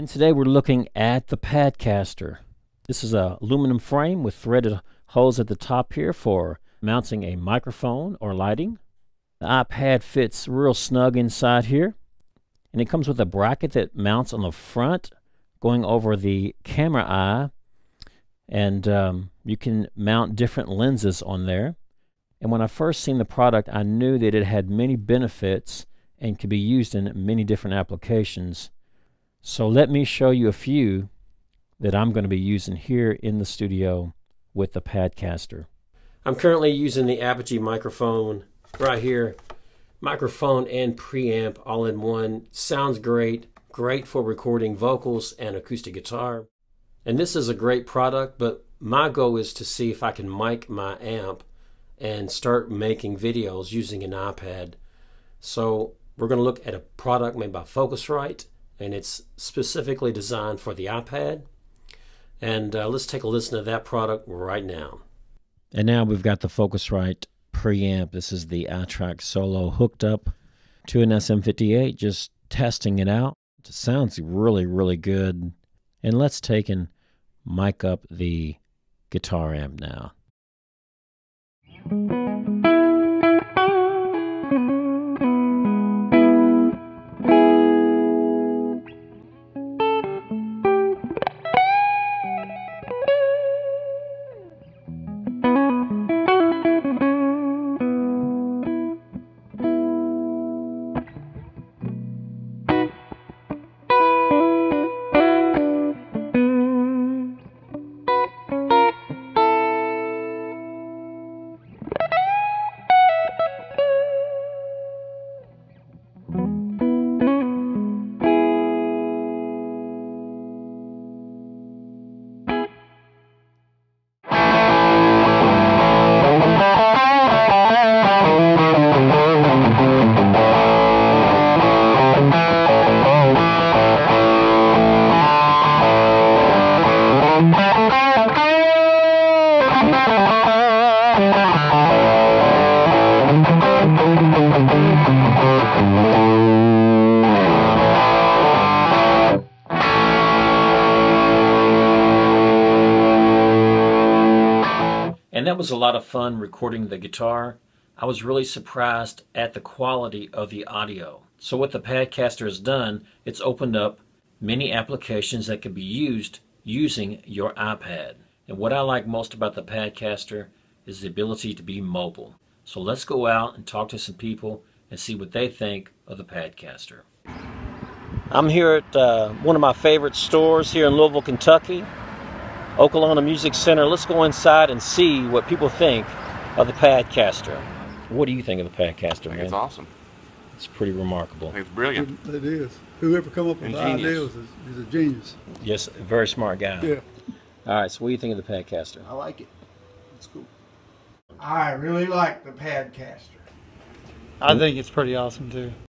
And today we're looking at the Padcaster. This is a aluminum frame with threaded holes at the top here for mounting a microphone or lighting. The iPad fits real snug inside here. And it comes with a bracket that mounts on the front going over the camera eye. And um, you can mount different lenses on there. And when I first seen the product, I knew that it had many benefits and could be used in many different applications. So let me show you a few that I'm going to be using here in the studio with the Padcaster. I'm currently using the Apogee microphone right here. Microphone and preamp all in one. Sounds great. Great for recording vocals and acoustic guitar. And this is a great product, but my goal is to see if I can mic my amp and start making videos using an iPad. So we're going to look at a product made by Focusrite, and it's specifically designed for the iPad. And uh, let's take a listen to that product right now. And now we've got the Focusrite preamp. This is the iTrack Solo hooked up to an SM58, just testing it out. It sounds really, really good. And let's take and mic up the guitar amp now. And that was a lot of fun recording the guitar. I was really surprised at the quality of the audio. So what the Padcaster has done, it's opened up many applications that can be used using your iPad. And what I like most about the Padcaster is the ability to be mobile. So let's go out and talk to some people and see what they think of the Padcaster. I'm here at uh, one of my favorite stores here in Louisville, Kentucky. Oklahoma Music Center. Let's go inside and see what people think of the Padcaster. What do you think of the Padcaster, I think man? it's awesome. It's pretty remarkable. It's brilliant. It it is. Whoever come up with the Ingenious. ideas is, is a genius. Yes, a very smart guy. Yeah. All right, so what do you think of the Padcaster? I like it. It's cool. I really like the Padcaster. I think it's pretty awesome too.